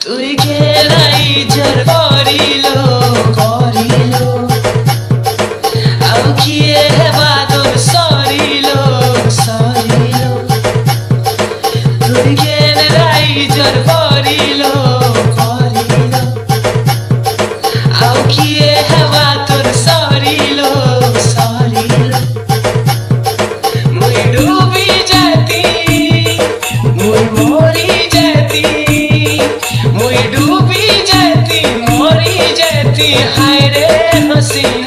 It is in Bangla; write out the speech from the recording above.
তুই গেলাই যার করিলো हँसी आए रे हँसी।